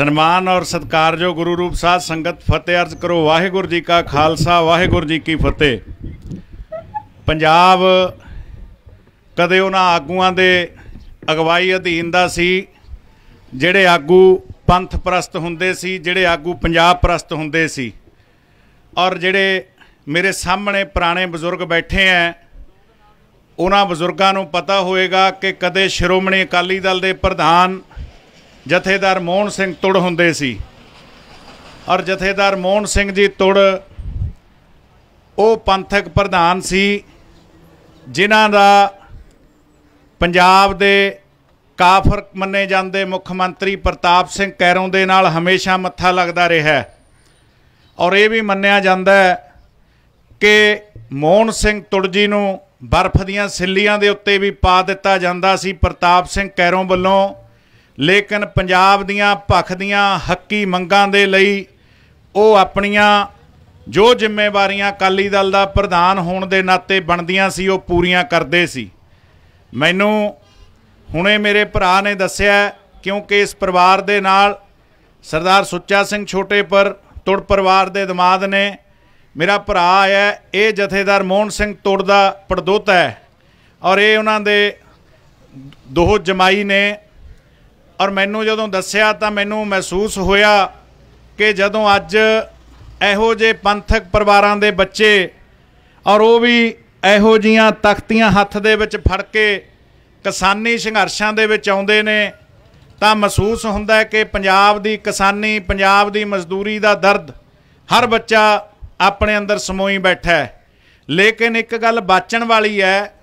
ਸਨਮਾਨ ਔਰ ਸਤਿਕਾਰਯੋਗ ਗੁਰੂ ਰੂਪ ਸਾਧ ਸੰਗਤ, ਫਤਿਹ ਅਰਜ਼ ਕਰੋ, ਵਾਹਿਗੁਰੂ ਜੀ ਕਾ ਖਾਲਸਾ, ਵਾਹਿਗੁਰੂ ਜੀ ਕੀ ਫਤਿਹ। ਪੰਜਾਬ ਕਦੇ ਉਹਨਾਂ ਆਗੂਆਂ ਦੇ ਅਗਵਾਈ ਅਧੀਨ ਦਾ ਸੀ, ਜਿਹੜੇ ਆਗੂ ਪੰਥ ਪ੍ਰਸਤ ਹੁੰਦੇ ਸੀ, ਜਿਹੜੇ ਆਗੂ ਪੰਜਾਬ ਪ੍ਰਸਤ ਹੁੰਦੇ ਸੀ। ਔਰ ਜਿਹੜੇ ਮੇਰੇ ਸਾਹਮਣੇ ਪੁਰਾਣੇ ਬਜ਼ੁਰਗ ਬੈਠੇ ਐ, ਉਹਨਾਂ ਬਜ਼ੁਰਗਾਂ ਨੂੰ ਪਤਾ ਹੋਏਗਾ ਕਿ ਕਦੇ ਸ਼੍ਰੋਮਣੀ ਅਕਾਲੀ ਦਲ ਦੇ ਪ੍ਰਧਾਨ ਜਥੇਦਾਰ ਮੋਹਨ ਸਿੰਘ ਤੁੜ ਹੁੰਦੇ ਸੀ। ਔਰ ਜਥੇਦਾਰ ਮੋਹਨ ਸਿੰਘ ਜੀ ਤੁੜ, ਉਹ ਪੰਥਕ ਪ੍ਰਧਾਨ ਸੀ, ਜਿਨ੍ਹਾਂ ਦਾ ਪੰਜਾਬ ਦੇ ਕਾਫਰ ਮੰਨੇ ਜਾਂਦੇ ਮੁੱਖ ਮੰਤਰੀ ਪ੍ਰਤਾਪ ਸਿੰਘ ਕੈਰੋਂ ਦੇ ਨਾਲ ਹਮੇਸ਼ਾ ਮੱਥਾ ਲੱਗਦਾ ਰਿਹਾ ਹੈ। ਔਰ ਇਹ ਵੀ ਮੰਨਿਆ ਜਾਂਦਾ ਹੈ ਕਿ ਮੋਹਨ ਸਿੰਘ ਤੁੜ ਜੀ ਨੂੰ ਬਰਫ਼ ਦੀਆਂ ਸਿੱਲੀਆਂ ਦੇ ਉੱਤੇ ਵੀ ਪਾ ਦਿੱਤਾ ਜਾਂਦਾ ਸੀ। ਪ੍ਰਤਾਪ ਸਿੰਘ ਕੈਰੋਂ ਵੱਲੋਂ ਲੇਕਿਨ ਪੰਜਾਬ ਦੀਆਂ ਭਖ ਦੀਆਂ ਹੱਕੀ ਮੰਗਾਂ ਦੇ ਲਈ ਉਹ ਆਪਣੀਆਂ ਜੋ ਜ਼ਿੰਮੇਵਾਰੀਆਂ ਅਕਾਲੀ ਦਲ ਦਾ ਪ੍ਰਧਾਨ ਹੋਣ ਦੇ ਨਾਤੇ ਬਣਦੀਆਂ ਸੀ, ਉਹ ਪੂਰੀਆਂ ਕਰਦੇ ਸੀ। ਮੈਨੂੰ ਹੁਣੇ ਮੇਰੇ ਭਰਾ ਨੇ ਦੱਸਿਆ ਕਿਉਂਕਿ ਇਸ ਪਰਿਵਾਰ ਦੇ ਨਾਲ ਸਰਦਾਰ ਸੁੱਚਾ ਸਿੰਘ ਛੋਟੇ ਪਰ ਤੁੜ ਪਰਿਵਾਰ ਦੇ ਦਮਾਦ ਨੇ ਮੇਰਾ ਭਰਾ ਆਇਆ ਇਹ ਜਥੇਦਾਰ ਮੋਹਨ ਸਿੰਘ ਤੁੜ ਦਾ ਪੜਦੋਤਾ ਹੈ ਔਰ ਇਹ ਉਹਨਾਂ ਦੇ ਦੋ ਜਮਾਈ ਨੇ ਔਰ ਮੈਨੂੰ ਜਦੋਂ ਦੱਸਿਆ ਤਾਂ ਮੈਨੂੰ ਮਹਿਸੂਸ ਹੋਇਆ ਕਿ ਜਦੋਂ ਅੱਜ ਇਹੋ ਜੇ ਪੰਥਕ ਪਰਿਵਾਰਾਂ ਦੇ ਬੱਚੇ ਔਰ ਉਹ ਵੀ ਇਹੋ ਜੀਆਂ ਤਖਤੀਆਂ ਹੱਥ ਦੇ ਵਿੱਚ ਫੜ ਕੇ ਕਿਸਾਨੀ ਸੰਘਰਸ਼ਾਂ ਦੇ ਵਿੱਚ ਆਉਂਦੇ ਨੇ, ਤਾਂ ਮਹਿਸੂਸ ਹੁੰਦਾ ਹੈ ਕਿ ਪੰਜਾਬ ਦੀ ਕਿਸਾਨੀ, ਪੰਜਾਬ ਦੀ ਮਜ਼ਦੂਰੀ ਦਾ ਦਰਦ ਹਰ ਬੱਚਾ ਆਪਣੇ ਅੰਦਰ ਸਮੋਈ ਬੈਠਾ ਹੈ। ਲੇਕਿਨ ਇੱਕ ਗੱਲ ਬਾਚਣ ਵਾਲੀ ਹੈ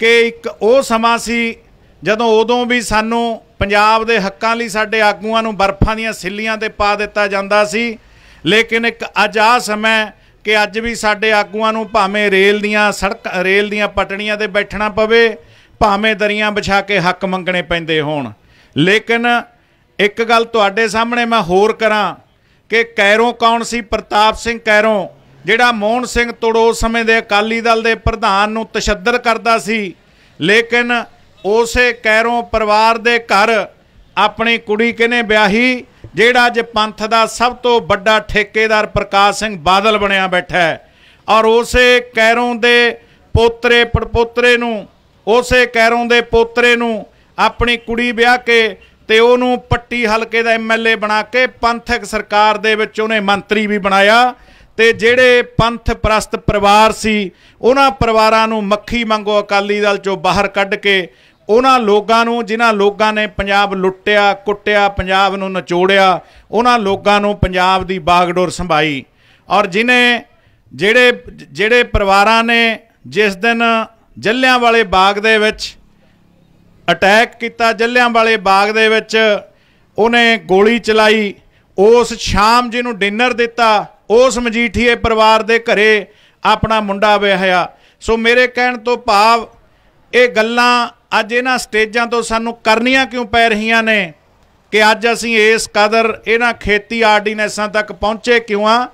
ਕਿ ਇੱਕ ਉਹ ਸਮਾਂ ਸੀ ਜਦੋਂ ਉਦੋਂ ਵੀ ਸਾਨੂੰ ਪੰਜਾਬ ਦੇ ਹੱਕਾਂ ਲਈ ਸਾਡੇ ਆਗੂਆਂ ਨੂੰ ਬਰਫਾਂ ਦੀਆਂ ਸਿੱਲੀਆਂ ਤੇ ਪਾ ਦਿੱਤਾ ਜਾਂਦਾ ਸੀ, ਲੇਕਿਨ ਇੱਕ ਅੱਜ ਆ ਸਮਾਂ ਕਿ ਅੱਜ ਵੀ ਸਾਡੇ ਆਗੂਆਂ ਨੂੰ ਭਾਵੇਂ ਰੇਲ ਦੀਆਂ ਸੜਕ, ਰੇਲ ਦੀਆਂ ਪਟੜੀਆਂ ਤੇ ਬੈਠਣਾ ਪਵੇ, ਭਾਵੇਂ ਦਰੀਆਂ ਵਿਛਾ ਕੇ ਹੱਕ ਮੰਗਣੇ ਪੈਂਦੇ ਹੋਣ। ਲੇਕਿਨ ਇੱਕ ਗੱਲ ਤੁਹਾਡੇ ਸਾਹਮਣੇ ਮੈਂ ਹੋਰ ਕਰਾਂ ਕਿ ਕੈਰੋਂ ਕੌਣ ਸੀ? ਪ੍ਰਤਾਪ ਸਿੰਘ ਕੈਰੋਂ, ਜਿਹੜਾ ਮੋਹਨ ਸਿੰਘ ਤੋੜੋ ਸਮੇਂ ਦੇ ਅਕਾਲੀ ਦਲ ਦੇ ਪ੍ਰਧਾਨ ਨੂੰ ਤਸ਼ੱਦਦ ਕਰਦਾ ਸੀ, ਲੇਕਿਨ ਉਸੇ ਕੈਰੋਂ ਪਰਿਵਾਰ ਦੇ ਘਰ ਆਪਣੀ ਕੁੜੀ ਕਿਨੇ ਵਿਆਹੀ, ਜਿਹੜਾ ਅੱਜ ਪੰਥ ਦਾ ਸਭ ਤੋਂ ਵੱਡਾ ਠੇਕੇਦਾਰ ਪ੍ਰਕਾਸ਼ ਸਿੰਘ ਬਾਦਲ ਬਣਿਆ ਬੈਠਾ ਹੈ। ਔਰ ਉਸੇ ਕੈਰੋਂ ਦੇ ਪੋਤਰੇ, ਪੜਪੋਤਰੇ ਨੂੰ, ਉਸੇ ਕੈਰੋਂ ਦੇ ਪੋਤਰੇ ਨੂੰ ਆਪਣੀ ਕੁੜੀ ਵਿਆਹ ਕੇ ਤੇ ਉਹਨੂੰ ਪੱਟੀ ਹਲਕੇ ਦਾ ਐਮਐਲਏ ਬਣਾ ਕੇ ਪੰਥਕ ਸਰਕਾਰ ਦੇ ਵਿੱਚ ਉਹਨੇ ਮੰਤਰੀ ਵੀ ਬਣਾਇਆ। ਤੇ ਜਿਹੜੇ ਪੰਥ ਪ੍ਰਸਤ ਪਰਿਵਾਰ ਸੀ, ਉਹਨਾਂ ਪਰਿਵਾਰਾਂ ਨੂੰ ਮੱਖੀ ਮੰਗੋ ਅਕਾਲੀ ਦਲ ਚੋਂ ਬਾਹਰ ਕੱਢ ਕੇ ਉਹਨਾਂ ਲੋਕਾਂ ਨੂੰ, ਜਿਨ੍ਹਾਂ ਲੋਕਾਂ ਨੇ ਪੰਜਾਬ ਲੁੱਟਿਆ, ਕੁੱਟਿਆ, ਪੰਜਾਬ ਨੂੰ ਨਚੋੜਿਆ, ਉਹਨਾਂ ਲੋਕਾਂ ਨੂੰ ਪੰਜਾਬ ਦੀ ਬਾਗਡੋਰ ਸੰਭਾਈ। ਔਰ ਜਿਨੇ, ਜਿਹੜੇ ਜਿਹੜੇ ਪਰਿਵਾਰਾਂ ਨੇ ਜਿਸ ਦਿਨ ਜੱਲਿਆਂ ਵਾਲੇ ਬਾਗ ਦੇ ਵਿੱਚ ਅਟੈਕ ਕੀਤਾ ਜੱਲਿਆਂ ਵਾਲੇ ਬਾਗ ਦੇ ਵਿੱਚ ਉਹਨੇ ਗੋਲੀ ਚਲਾਈ, ਉਸ ਸ਼ਾਮ ਜਿਹਨੂੰ ਡਿਨਰ ਦਿੱਤਾ, ਉਸ ਮਜੀਠੀਏ ਪਰਿਵਾਰ ਦੇ ਘਰੇ ਆਪਣਾ ਮੁੰਡਾ ਵਿਆਹਿਆ। ਸੋ ਮੇਰੇ ਕਹਿਣ ਤੋਂ ਭਾਵ, ਇਹ ਗੱਲਾਂ ਅੱਜ ਇਹਨਾਂ ਸਟੇਜਾਂ ਤੋਂ ਸਾਨੂੰ ਕਰਨੀਆਂ ਕਿਉਂ ਪੈ ਰਹੀਆਂ ਨੇ ਕਿ ਅੱਜ ਅਸੀਂ ਇਸ ਕਦਰ ਇਹਨਾਂ ਖੇਤੀ ਆਰਡੀਨੈਂਸਾਂ ਤੱਕ ਪਹੁੰਚੇ ਕਿਉਂ ਆ?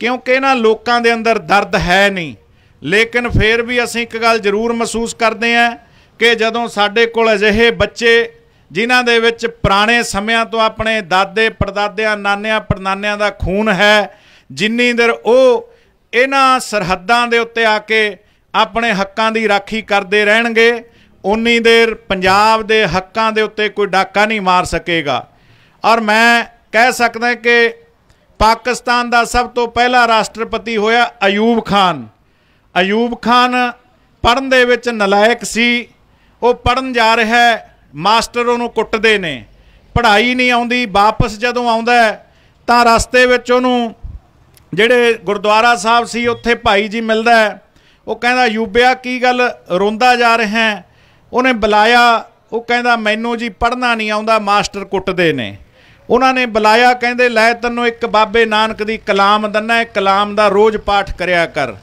ਕਿਉਂਕਿ ਇਹਨਾਂ ਲੋਕਾਂ ਦੇ ਅੰਦਰ ਦਰਦ ਹੈ ਨਹੀਂ। ਲੇਕਿਨ ਫਿਰ ਵੀ ਅਸੀਂ ਇੱਕ ਗੱਲ ਜ਼ਰੂਰ ਮਹਿਸੂਸ ਕਰਦੇ ਆਂ ਕਿ ਜਦੋਂ ਸਾਡੇ ਕੋਲ ਅਜਿਹੇ ਬੱਚੇ ਜਿਨ੍ਹਾਂ ਦੇ ਵਿੱਚ ਪੁਰਾਣੇ ਸਮਿਆਂ ਤੋਂ ਆਪਣੇ ਦਾਦੇ, ਪੜਦਾਦਿਆਂ, ਨਾਨਿਆਂ, ਪੜਨਾਨਿਆਂ ਦਾ ਖੂਨ ਹੈ, ਜਿੰਨੀ ਦਰ ਉਹ ਇਹਨਾਂ ਸਰਹੱਦਾਂ ਦੇ ਉੱਤੇ ਆ ਕੇ ਆਪਣੇ ਹੱਕਾਂ ਦੀ ਰਾਖੀ ਕਰਦੇ ਰਹਿਣਗੇ ਉਨੀ ਦੇਰ ਪੰਜਾਬ ਦੇ ਹੱਕਾਂ ਦੇ ਉੱਤੇ ਕੋਈ ਡਾਕਾ ਨਹੀਂ ਮਾਰ ਸਕੇਗਾ। ਔਰ ਮੈਂ ਕਹਿ ਸਕਦਾ ਕਿ ਪਾਕਿਸਤਾਨ ਦਾ ਸਭ ਤੋਂ ਪਹਿਲਾ ਰਾਸ਼ਟਰਪਤੀ ਹੋਇਆ ਅਯੂਬ ਖਾਨ। ਅਯੂਬ ਖਾਨ ਪੜਨ ਦੇ ਵਿੱਚ ਨਲਾਇਕ ਸੀ। ਉਹ ਪੜਨ ਜਾ ਰਿਹਾ ਹੈ, ਮਾਸਟਰ ਉਹਨੂੰ ਕੁੱਟਦੇ ਨੇ। ਪੜ੍ਹਾਈ ਨਹੀਂ ਆਉਂਦੀ, ਵਾਪਸ ਜਦੋਂ ਆਉਂਦਾ ਤਾਂ ਰਸਤੇ ਵਿੱਚ ਉਹਨੂੰ ਜਿਹੜੇ ਗੁਰਦੁਆਰਾ ਸਾਹਿਬ ਸੀ, ਉੱਥੇ ਭਾਈ ਜੀ ਮਿਲਦਾ ਉਹ ਕਹਿੰਦਾ ਯੂਬਿਆ ਕੀ ਗੱਲ ਰੋਂਦਾ ਜਾ ਰਿਹਾ ਹੈ? ਉਹਨੇ ਬੁਲਾਇਆ, ਉਹ ਕਹਿੰਦਾ, ਮੈਨੂੰ ਜੀ ਪੜ੍ਹਨਾ ਨਹੀਂ ਆਉਂਦਾ, ਮਾਸਟਰ ਕੁੱਟਦੇ ਨੇ। ਉਹਨਾਂ ਨੇ ਬੁਲਾਇਆ, ਕਹਿੰਦੇ, ਲੈ ਤੈਨੂੰ ਇੱਕ ਬਾਬੇ ਨਾਨਕ ਦੀ ਕਲਾਮ ਦੰਨਾ ਇਹ ਕਲਾਮ ਦਾ ਰੋਜ਼ ਪਾਠ ਕਰਿਆ ਕਰ।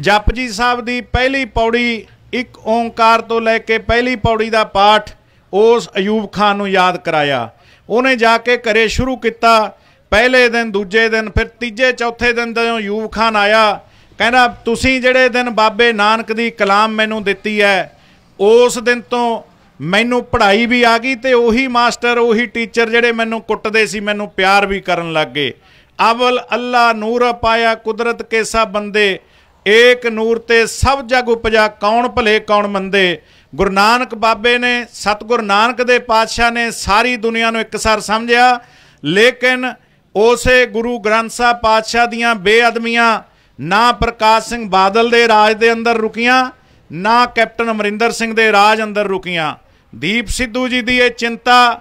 ਜਪਜੀ ਸਾਹਿਬ ਦੀ ਪਹਿਲੀ ਪੌੜੀ ਇੱਕ ਓੰਕਾਰ ਤੋਂ ਲੈ ਕੇ ਪਹਿਲੀ ਪੌੜੀ ਦਾ ਪਾਠ ਉਸ ਅਯੂਬ ਖਾਨ ਨੂੰ ਯਾਦ ਕਰਾਇਆ। ਉਹਨੇ ਜਾ ਕੇ ਘਰੇ ਸ਼ੁਰੂ ਕੀਤਾ। ਪਹਿਲੇ ਦਿਨ, ਦੂਜੇ ਦਿਨ, ਫਿਰ ਤੀਜੇ, ਚੌਥੇ ਦਿਨ ਜਦੋਂ ਅਯੂਬ ਖਾਨ ਆਇਆ ਕਹਿੰਦਾ, ਤੁਸੀਂ ਜਿਹੜੇ ਦਿਨ ਬਾਬੇ ਨਾਨਕ ਦੀ ਕਲਾਮ ਮੈਨੂੰ ਦਿੱਤੀ ਹੈ, ਉਸ ਦਿਨ ਤੋਂ ਮੈਨੂੰ ਪੜ੍ਹਾਈ ਵੀ ਆ ਗਈ ਤੇ ਉਹੀ ਮਾਸਟਰ, ਉਹੀ ਟੀਚਰ ਜਿਹੜੇ ਮੈਨੂੰ ਕੁੱਟਦੇ ਸੀ, ਮੈਨੂੰ ਪਿਆਰ ਵੀ ਕਰਨ ਲੱਗ ਗਏ। ਅਵਲ ਅੱਲਾ ਨੂਰ ਪਾਇਆ ਕੁਦਰਤ ਕੇ ਸਭ ਬੰਦੇ, ਏਕ ਨੂਰ ਤੇ ਸਭ ਜਗ ਉਪਜਾ ਕੌਣ ਭਲੇ, ਕੌਣ ਮੰਦੇ। ਗੁਰੂ ਨਾਨਕ ਬਾਬੇ ਨੇ, ਸਤਿਗੁਰ ਨਾਨਕ ਦੇ ਪਾਤਸ਼ਾਹ ਨੇ ਸਾਰੀ ਦੁਨੀਆ ਨੂੰ ਇੱਕਸਾਰ ਸਮਝਿਆ, ਲੇਕਿਨ ਉਸੇ ਗੁਰੂ ਗ੍ਰੰਥ ਸਾਹਿਬ ਪਾਤਸ਼ਾਹ ਦੀਆਂ ਬੇਅਦਮੀਆਂ ਨਾ ਪ੍ਰਕਾਸ਼ ਸਿੰਘ ਬਾਦਲ ਦੇ ਰਾਜ ਦੇ ਅੰਦਰ ਰੁਕੀਆਂ, ਨਾ ਕੈਪਟਨ ਅਮਰਿੰਦਰ ਸਿੰਘ ਦੇ ਰਾਜ ਅੰਦਰ ਰੁਕੀਆਂ। ਦੀਪ ਸਿੱਧੂ ਜੀ ਦੀ ਇਹ ਚਿੰਤਾ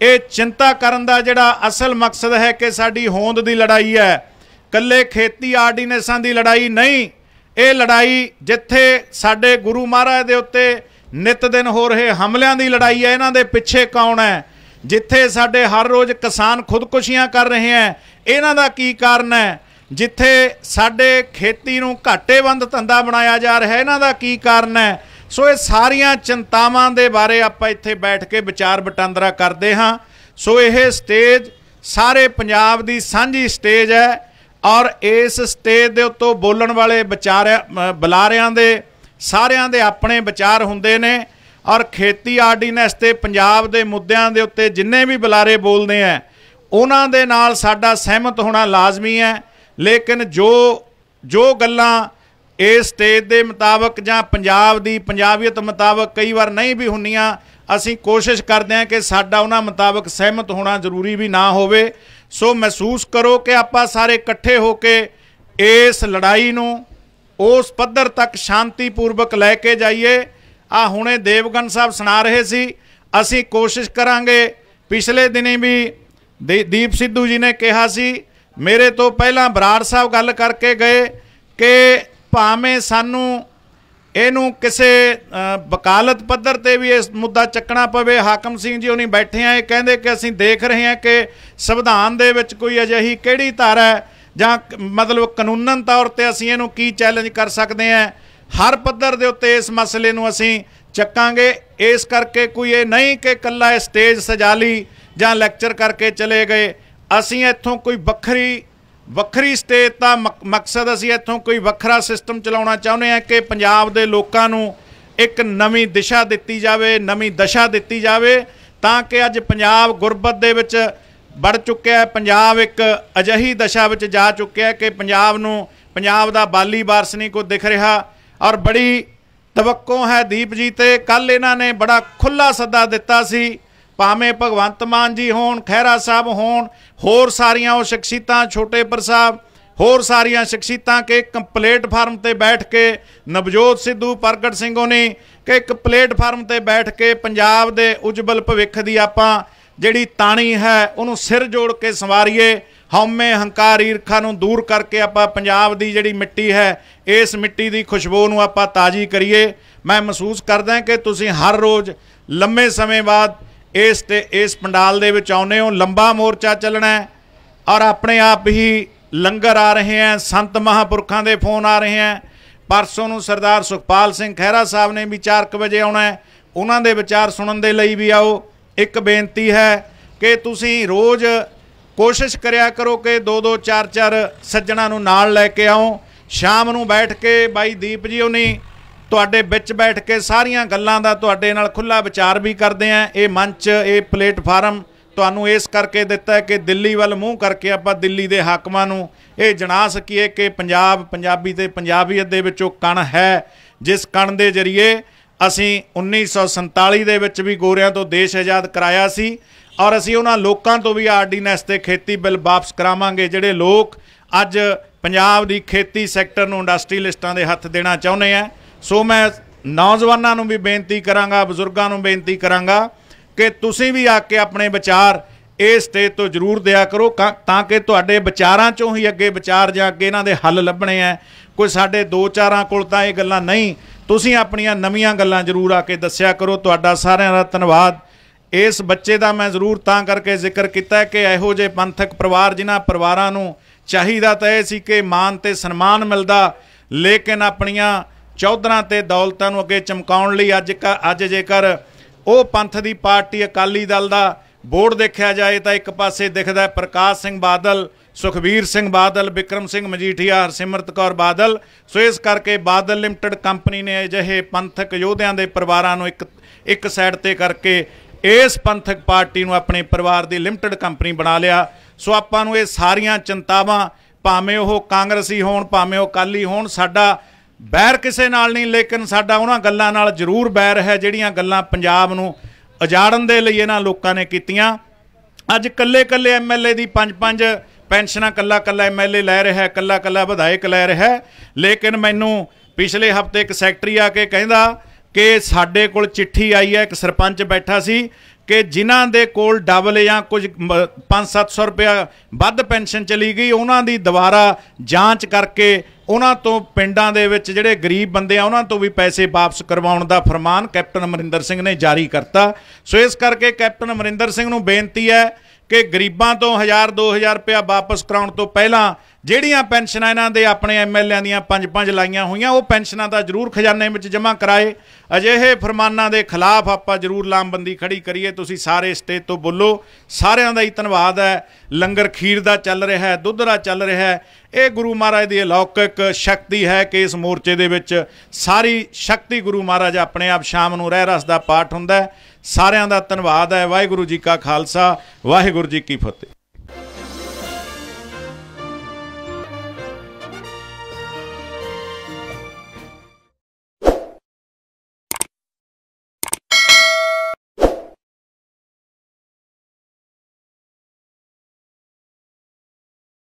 ਇਹ ਚਿੰਤਾ ਕਰਨ ਦਾ ਜਿਹੜਾ ਅਸਲ ਮਕਸਦ ਹੈ ਕਿ ਸਾਡੀ ਹੋਂਦ ਦੀ ਲੜਾਈ ਹੈ। ਕੱਲੇ ਖੇਤੀ ਆਰਡੀਨੈਂਸਾਂ ਦੀ ਲੜਾਈ ਨਹੀਂ, ਇਹ ਲੜਾਈ ਜਿੱਥੇ ਸਾਡੇ ਗੁਰੂ ਮਹਾਰਾਜ ਦੇ ਉੱਤੇ ਨਿਤ ਦਿਨ ਹੋ ਰਹੇ ਹਮਲਿਆਂ ਦੀ ਲੜਾਈ ਹੈ, ਇਹਨਾਂ ਦੇ ਪਿੱਛੇ ਕੌਣ ਹੈ? ਜਿੱਥੇ ਸਾਡੇ ਹਰ ਰੋਜ਼ ਕਿਸਾਨ ਖੁਦਕੁਸ਼ੀਆਂ ਕਰ ਰਹੇ ਹੈ, ਇਹਨਾਂ ਦਾ ਕੀ ਕਾਰਨ ਹੈ? ਜਿੱਥੇ ਸਾਡੇ ਖੇਤੀ ਨੂੰ ਘਾਟੇਬੰਦ ਧੰਦਾ ਬਣਾਇਆ ਜਾ ਰਿਹਾ, ਇਹਨਾਂ ਦਾ ਕੀ ਕਾਰਨ ਹੈ? ਸੋ ਇਹ ਸਾਰੀਆਂ ਚਿੰਤਾਵਾਂ ਦੇ ਬਾਰੇ ਆਪਾਂ ਇੱਥੇ ਬੈਠ ਕੇ ਵਿਚਾਰ ਵਟਾਂਦਰਾ ਕਰਦੇ ਹਾਂ। ਸੋ ਇਹ ਸਟੇਜ ਸਾਰੇ ਪੰਜਾਬ ਦੀ ਸਾਂਝੀ ਸਟੇਜ ਹੈ ਔਰ ਇਸ ਸਟੇਜ ਦੇ ਉੱਤੋਂ ਬੋਲਣ ਵਾਲੇ ਵਿਚਾਰਿਆਂ ਬੁਲਾਰਿਆਂ ਦੇ, ਸਾਰਿਆਂ ਦੇ ਆਪਣੇ ਵਿਚਾਰ ਹੁੰਦੇ ਨੇ ਔਰ ਖੇਤੀ ਆਰਡੀਨੈਂਸ ਤੇ ਪੰਜਾਬ ਦੇ ਮੁੱਦਿਆਂ ਦੇ ਉੱਤੇ ਜਿੰਨੇ ਵੀ ਬੁਲਾਰੇ ਬੋਲਦੇ ਆ ਉਹਨਾਂ ਦੇ ਨਾਲ ਸਾਡਾ ਸਹਿਮਤ ਹੋਣਾ ਲਾਜ਼ਮੀ ਹੈ। ਲੇਕਿਨ ਜੋ ਜੋ ਗੱਲਾਂ ਇਸ ਸਟੇਜ ਦੇ ਮੁਤਾਬਕ ਜਾਂ ਪੰਜਾਬ ਦੀ ਪੰਜਾਬੀਅਤ ਮੁਤਾਬਕ ਕਈ ਵਾਰ ਨਹੀਂ ਵੀ ਹੁੰਨੀਆਂ ਅਸੀਂ ਕੋਸ਼ਿਸ਼ ਕਰਦੇ ਹਾਂ ਕਿ ਸਾਡਾ ਉਹਨਾਂ ਮੁਤਾਬਕ ਸਹਿਮਤ ਹੋਣਾ ਜ਼ਰੂਰੀ ਵੀ ਨਾ ਹੋਵੇ। ਸੋ ਮਹਿਸੂਸ ਕਰੋ ਕਿ ਆਪਾਂ ਸਾਰੇ ਇਕੱਠੇ ਹੋ ਕੇ ਇਸ ਲੜਾਈ ਨੂੰ ਉਸ ਪੱਧਰ ਤੱਕ ਸ਼ਾਂਤੀਪੂਰਵਕ ਲੈ ਕੇ ਜਾਈਏ। ਆ ਹੁਣੇ ਦੇਵਗਨ ਸਾਹਿਬ ਸੁਣਾ ਰਹੇ ਸੀ। ਅਸੀਂ ਕੋਸ਼ਿਸ਼ ਕਰਾਂਗੇ, ਪਿਛਲੇ ਦਿਨੀ ਵੀ ਦੀਪ ਸਿੱਧੂ ਜੀ ਨੇ ਕਿਹਾ ਸੀ ਮੇਰੇ ਤੋਂ ਪਹਿਲਾਂ ਬਰਾੜ ਸਾਹਿਬ ਗੱਲ ਕਰਕੇ ਗਏ ਕਿ ਭਾਵੇਂ ਸਾਨੂੰ ਇਹਨੂੰ ਕਿਸੇ ਵਕਾਲਤ ਪੱਧਰ ਤੇ ਵੀ ਇਸ ਮੁੱਦਾ ਚੱਕਣਾ ਪਵੇ, ਹਾਕਮ ਸਿੰਘ ਜੀ ਉਹਨੀ ਬੈਠੇ ਆ, ਇਹ ਕਹਿੰਦੇ ਕਿ ਅਸੀਂ ਦੇਖ ਰਹੇ ਹਾਂ ਕਿ ਸੰਵਿਧਾਨ ਦੇ ਵਿੱਚ ਕੋਈ ਅਜਿਹੀ ਕਿਹੜੀ ਧਾਰਾ ਹੈ ਜਾਂ ਮਤਲਬ ਕਾਨੂੰਨਨ ਤੌਰ ਤੇ ਅਸੀਂ ਇਹਨੂੰ ਕੀ ਚੈਲੰਜ ਕਰ ਸਕਦੇ ਹਾਂ ਹਰ ਪੱਧਰ ਦੇ ਉੱਤੇ ਇਸ ਮਸਲੇ ਨੂੰ ਅਸੀਂ ਚੱਕਾਂਗੇ। ਇਸ ਕਰਕੇ ਕੋਈ ਇਹ ਨਹੀਂ ਕਿ ਕੱਲਾ ਇਹ ਸਟੇਜ ਸਜਾ ਲਈ ਜਾਂ ਲੈਕਚਰ ਕਰਕੇ ਚਲੇ ਗਏ। ਅਸੀਂ ਇੱਥੋਂ ਕੋਈ ਵੱਖਰੀ ਵੱਖਰੀ ਸਟੇਟ ਦਾ ਮਕਸਦ ਅਸੀਂ ਇੱਥੋਂ ਕੋਈ ਵੱਖਰਾ ਸਿਸਟਮ ਚਲਾਉਣਾ ਚਾਹੁੰਦੇ ਹਾਂ ਕਿ ਪੰਜਾਬ ਦੇ ਲੋਕਾਂ ਨੂੰ ਇੱਕ ਨਵੀਂ ਦਿਸ਼ਾ ਦਿੱਤੀ ਜਾਵੇ, ਨਵੀਂ ਦਸ਼ਾ ਦਿੱਤੀ ਜਾਵੇ, ਤਾਂ ਕਿ ਅੱਜ ਪੰਜਾਬ ਗੁਰਬਤ ਦੇ ਵਿੱਚ ਵੜ ਚੁੱਕਿਆ ਹੈ, ਪੰਜਾਬ ਇੱਕ ਅਜਹੀ ਦਸ਼ਾ ਵਿੱਚ ਜਾ ਚੁੱਕਿਆ ਹੈ ਕਿ ਪੰਜਾਬ ਨੂੰ, ਪੰਜਾਬ ਦਾ ਬਾਲੀ ਵਾਰਸ ਨਹੀਂ ਕੋ ਦਿਖ ਰਿਹਾ ਔਰ ਬੜੀ ਤਵੱਕੋ ਹੈ ਦੀਪ ਜੀ ਤੇ ਕੱਲ ਇਹਨਾਂ ਨੇ ਬੜਾ ਖੁੱਲਾ ਸੱਦਾ ਦਿੱਤਾ ਸੀ ਭਾਵੇਂ ਭਗਵੰਤ ਮਾਨ ਜੀ ਹੋਣ, ਖਹਿਰਾ ਸਾਹਿਬ ਹੋਣ, ਹੋਰ ਸਾਰੀਆਂ ਉਹ ਸ਼ਖਸੀਤਾਂ ਛੋਟੇ ਪਰ ਸਾਹਿਬ ਹੋਰ ਸਾਰੀਆਂ ਸ਼ਖਸੀਤਾਂ ਕਿ ਇੱਕ ਪਲੇਟਫਾਰਮ ਤੇ ਬੈਠ ਕੇ ਨਵਜੋਤ ਸਿੱਧੂ, ਪ੍ਰਗਟ ਸਿੰਘ ਉਹਨੇ ਕਿ ਇੱਕ ਪਲੇਟਫਾਰਮ ਤੇ ਬੈਠ ਕੇ ਪੰਜਾਬ ਦੇ ਉਜਵਲ ਭਵਿੱਖ ਦੀ ਆਪਾਂ ਜਿਹੜੀ ਤਾਣੀ ਹੈ, ਉਹਨੂੰ ਸਿਰ ਜੋੜ ਕੇ ਸੰਵਾਰੀਏ। ਹਉਮੈ ਹੰਕਾਰ ਈਰਖਾ ਨੂੰ ਦੂਰ ਕਰਕੇ ਆਪਾਂ ਪੰਜਾਬ ਦੀ ਜਿਹੜੀ ਮਿੱਟੀ ਹੈ, ਇਸ ਮਿੱਟੀ ਦੀ ਖੁਸ਼ਬੂ ਨੂੰ ਆਪਾਂ ਤਾਜ਼ੀ ਕਰੀਏ। ਮੈਂ ਮਹਿਸੂਸ ਕਰਦਾ ਕਿ ਤੁਸੀਂ ਹਰ ਰੋਜ਼ ਲੰਮੇ ਸਮੇਂ ਬਾਅਦ ਇਸ ਤੇ ਇਸ ਪੰਡਾਲ ਦੇ ਵਿੱਚ ਆਉਨੇ ਹੋ, ਲੰਬਾ ਮੋਰਚਾ ਚੱਲਣਾ ਹੈ ਔਰ ਆਪਣੇ ਆਪ ਹੀ ਲੰਗਰ ਆ ਰਹੇ ਹੈ, ਸੰਤ ਮਹਾਪੁਰਖਾਂ ਦੇ ਫੋਨ ਆ ਰਹੇ ਹੈ। ਪਰਸੋਂ ਨੂੰ ਸਰਦਾਰ ਸੁਖਪਾਲ ਸਿੰਘ ਖਹਿਰਾ ਸਾਹਿਬ ਨੇ ਵੀ 4 ਵਜੇ ਆਉਣਾ ਹੈ। ਉਹਨਾਂ ਦੇ ਵਿਚਾਰ ਸੁਣਨ ਦੇ ਲਈ ਵੀ ਆਓ। ਇੱਕ ਬੇਨਤੀ ਹੈ ਕਿ ਤੁਸੀਂ ਰੋਜ਼ ਕੋਸ਼ਿਸ਼ ਕਰਿਆ ਕਰੋ ਕਿ ਦੋ ਦੋ ਚਾਰ ਚਾਰ ਸੱਜਣਾ ਨੂੰ ਨਾਲ ਲੈ ਕੇ ਆਓ। ਸ਼ਾਮ ਨੂੰ ਬੈਠ ਕੇ ਬਾਈ ਦੀਪ ਜੀ ਉਹਨੀ ਤੁਹਾਡੇ ਵਿੱਚ ਬੈਠ ਕੇ ਸਾਰੀਆਂ ਗੱਲਾਂ ਦਾ ਤੁਹਾਡੇ ਨਾਲ ਖੁੱਲਾ ਵਿਚਾਰ ਵੀ ਕਰਦੇ ਆ। ਇਹ ਮੰਚ, ਇਹ ਪਲੇਟਫਾਰਮ ਤੁਹਾਨੂੰ ਇਸ ਕਰਕੇ ਦਿੱਤਾ ਹੈ ਕਿ ਦਿੱਲੀ ਵੱਲ ਮੂੰਹ ਕਰਕੇ ਆਪਾਂ ਦਿੱਲੀ ਦੇ ਹਾਕਮਾਂ ਨੂੰ ਇਹ ਜਣਾ ਸਕੀਏ ਕਿ ਪੰਜਾਬ, ਪੰਜਾਬੀ ਤੇ ਪੰਜਾਬੀਅਤ ਦੇ ਵਿੱਚੋਂ ਕਣ ਹੈ। ਜਿਸ ਕਣ ਦੇ ਜ਼ਰੀਏ ਅਸੀਂ 1947 ਦੇ ਵਿੱਚ ਵੀ ਗੋਰਿਆਂ ਤੋਂ ਦੇਸ਼ ਆਜ਼ਾਦ ਕਰਾਇਆ ਸੀ ਔਰ ਅਸੀਂ ਉਹਨਾਂ ਲੋਕਾਂ ਤੋਂ ਵੀ ਆਰਡੀਨੈਂਸ ਤੇ ਖੇਤੀ ਬਿੱਲ ਵਾਪਸ ਕਰਾਵਾਂਗੇ, ਜਿਹੜੇ ਲੋਕ ਅੱਜ ਪੰਜਾਬ ਦੀ ਖੇਤੀ ਸੈਕਟਰ ਨੂੰ ਇੰਡਸਟਰੀਲਿਸਟਾਂ ਦੇ ਹੱਥ ਦੇਣਾ ਚਾਹੁੰਦੇ ਆ। ਸੋ ਮੈਂ ਨੌਜਵਾਨਾਂ ਨੂੰ ਵੀ ਬੇਨਤੀ ਕਰਾਂਗਾ, ਬਜ਼ੁਰਗਾਂ ਨੂੰ ਬੇਨਤੀ ਕਰਾਂਗਾ ਕਿ ਤੁਸੀਂ ਵੀ ਆ ਕੇ ਆਪਣੇ ਵਿਚਾਰ ਇਸ ਸਟੇਜ ਤੋਂ ਜ਼ਰੂਰ ਦਿਆ ਕਰੋ, ਤਾਂ ਕਿ ਤੁਹਾਡੇ ਵਿਚਾਰਾਂ ਚੋਂ ਹੀ ਅੱਗੇ ਵਿਚਾਰ ਜਾਂ ਅੱਗੇ ਇਹਨਾਂ ਦੇ ਹੱਲ ਲੱਭਣੇ ਆ ਕੋਈ ਸਾਡੇ ਦੋ ਚਾਰਾਂ ਕੋਲ ਤਾਂ ਇਹ ਗੱਲਾਂ ਨਹੀਂ। ਤੁਸੀਂ ਆਪਣੀਆਂ ਨਵੀਆਂ ਗੱਲਾਂ ਜ਼ਰੂਰ ਆ ਕੇ ਦੱਸਿਆ ਕਰੋ। ਤੁਹਾਡਾ ਸਾਰਿਆਂ ਦਾ ਧੰਨਵਾਦ। ਇਸ ਬੱਚੇ ਦਾ ਮੈਂ ਜ਼ਰੂਰ ਤਾਂ ਕਰਕੇ ਜ਼ਿਕਰ ਕੀਤਾ ਕਿ ਇਹੋ ਜਿਹੇ ਪੰਥਕ ਪਰਿਵਾਰ ਜਿਨ੍ਹਾਂ ਪਰਿਵਾਰਾਂ ਨੂੰ ਚਾਹੀਦਾ ਤਾਂ ਇਹ ਸੀ ਕਿ ਮਾਨ ਤੇ ਸਨਮਾਨ ਮਿਲਦਾ, ਲੇਕਿਨ ਆਪਣੀਆਂ ਚੌਧਰਾਂ ਤੇ ਦੌਲਤਾਂ ਨੂੰ ਅੱਗੇ ਚਮਕਾਉਣ ਲਈ ਅੱਜ ਅੱਜ ਜੇਕਰ ਉਹ ਪੰਥ ਦੀ ਪਾਰਟੀ ਅਕਾਲੀ ਦਲ ਦਾ ਬੋਰਡ ਦੇਖਿਆ ਜਾਏ ਤਾਂ ਇੱਕ ਪਾਸੇ ਦਿਖਦਾ ਪ੍ਰਕਾਸ਼ ਸਿੰਘ ਬਾਦਲ, ਸੁਖਵੀਰ ਸਿੰਘ ਬਾਦਲ ਵਿਕਰਮ ਸਿੰਘ ਮਜੀਠੀਆ, ਹਰਸਿਮਰਤ ਕੌਰ ਬਾਦਲ। ਸੋ ਇਸ ਕਰਕੇ ਬਾਦਲ ਲਿਮਟਿਡ ਕੰਪਨੀ ਨੇ ਅਜਿਹੇ ਪੰਥਕ ਯੋਧਿਆਂ ਦੇ ਪਰਿਵਾਰਾਂ ਨੂੰ ਇੱਕ ਇੱਕ ਸਾਈਡ ਤੇ ਕਰਕੇ ਇਸ ਪੰਥਕ ਪਾਰਟੀ ਨੂੰ ਆਪਣੇ ਪਰਿਵਾਰ ਦੀ ਲਿਮਟਿਡ ਕੰਪਨੀ ਬਣਾ ਲਿਆ। ਸੋ ਆਪਾਂ ਨੂੰ ਇਹ ਸਾਰੀਆਂ ਚਿੰਤਾਵਾਂ, ਭਾਵੇਂ ਉਹ ਕਾਂਗਰਸੀ ਹੋਣ, ਭਾਵੇਂ ਉਹ ਅਕਾਲੀ ਹੋਣ, ਸਾਡਾ ਬੈਰ ਕਿਸੇ ਨਾਲ ਨਹੀਂ, ਲੇਕਿਨ ਸਾਡਾ ਉਹਨਾਂ ਗੱਲਾਂ ਨਾਲ ਜ਼ਰੂਰ ਬੈਰ ਹੈ, ਜਿਹੜੀਆਂ ਗੱਲਾਂ ਪੰਜਾਬ ਨੂੰ ਉਜਾੜਨ ਦੇ ਲਈ ਇਹਨਾਂ ਲੋਕਾਂ ਨੇ ਕੀਤੀਆਂ। ਅੱਜ ਕੱਲੇ ਕੱਲੇ ਐਮਐਲਏ ਦੀ ਪੰਜ ਪੰਜ ਪੈਨਸ਼ਨਾਂ ਕੱਲਾ ਕੱਲਾ ਐਮਐਲਏ ਲੈ ਰਿਹਾ ਹੈ ਕੱਲਾ ਕੱਲਾ ਵਿਧਾਇਕ ਲੈ ਰਿਹਾ ਹੈ। ਲੇਕਿਨ ਮੈਨੂੰ ਪਿਛਲੇ ਹਫ਼ਤੇ ਇੱਕ ਸੈਕਟਰੀ ਆ ਕੇ ਕਹਿੰਦਾ ਕਿ ਸਾਡੇ ਕੋਲ ਚਿੱਠੀ ਆਈ ਹੈ, ਇੱਕ ਸਰਪੰਚ ਬੈਠਾ ਸੀ ਕਿ ਜਿਨ੍ਹਾਂ ਦੇ ਕੋਲ ਡਬਲ ਜਾਂ ਕੁਝ 5-700 ਰੁਪਇਆ ਵੱਧ ਪੈਨਸ਼ਨ ਚਲੀ ਗਈ, ਉਹਨਾਂ ਦੀ ਦੁਬਾਰਾ ਜਾਂਚ ਕਰਕੇ ਉਹਨਾਂ ਤੋਂ ਪਿੰਡਾਂ ਦੇ ਵਿੱਚ ਜਿਹੜੇ ਗਰੀਬ ਬੰਦੇ ਆ, ਉਹਨਾਂ ਤੋਂ ਵੀ ਪੈਸੇ ਵਾਪਸ ਕਰਵਾਉਣ ਦਾ ਫਰਮਾਨ ਕੈਪਟਨ ਅਮਰਿੰਦਰ ਸਿੰਘ ਨੇ ਜਾਰੀ ਕਰਤਾ। ਸੋ ਇਸ ਕਰਕੇ ਕੈਪਟਨ ਅਮਰਿੰਦਰ ਸਿੰਘ ਨੂੰ ਬੇਨਤੀ ਹੈ ਕਿ ਗਰੀਬਾਂ ਤੋਂ 1000 2000 ਰੁਪਇਆ ਵਾਪਸ ਕਰਾਉਣ ਤੋਂ ਪਹਿਲਾਂ ਜਿਹੜੀਆਂ ਪੈਨਸ਼ਨਾਂ ਇਹਨਾਂ ਦੇ ਆਪਣੇ ਐਮਐਲਏਆਂ ਦੀਆਂ ਪੰਜ ਪੰਜ ਲਾਈਆਂ ਹੋਈਆਂ, ਉਹ ਪੈਨਸ਼ਨਾਂ ਦਾ ਜ਼ਰੂਰ ਖਜ਼ਾਨੇ ਵਿੱਚ ਜਮ੍ਹਾਂ ਕਰਾਏ। ਅਜਿਹੇ ਫਰਮਾਨਾਂ ਦੇ ਖਿਲਾਫ ਆਪਾਂ ਜ਼ਰੂਰ ਲਾਮਬੰਦੀ ਖੜੀ ਕਰੀਏ। ਤੁਸੀਂ ਸਾਰੇ ਸਟੇਜ ਤੋਂ ਬੋਲੋ, ਸਾਰਿਆਂ ਦਾ ਹੀ ਧੰਨਵਾਦ ਹੈ। ਲੰਗਰ ਖੀਰ ਦਾ ਚੱਲ ਰਿਹਾ ਹੈ, ਦੁੱਧ ਦਾ ਚੱਲ ਰਿਹਾ ਹੈ। ਇਹ ਗੁਰੂ ਮਹਾਰਾਜ ਦੀ ਅਲੌਕਿਕ ਸ਼ਕਤੀ ਹੈ ਕਿ ਇਸ ਮੋਰਚੇ ਦੇ ਵਿੱਚ ਸਾਰੀ ਸ਼ਕਤੀ ਗੁਰੂ ਮਹਾਰਾਜ ਆਪਣੇ ਆਪ ਸ਼ਾਮ ਨੂੰ ਰਹਿ ਰਸ ਦਾ ਪਾਠ ਹੁੰਦਾ ਸਾਰਿਆਂ ਦਾ ਧੰਨਵਾਦ ਹੈ। ਵਾਹਿਗੁਰੂ ਜੀ ਕਾ ਖਾਲਸਾ, ਵਾਹਿਗੁਰੂ ਜੀ ਕੀ ਫਤਿਹ।